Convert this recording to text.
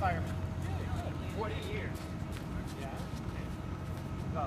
fireman. 40 years. Yeah. Go.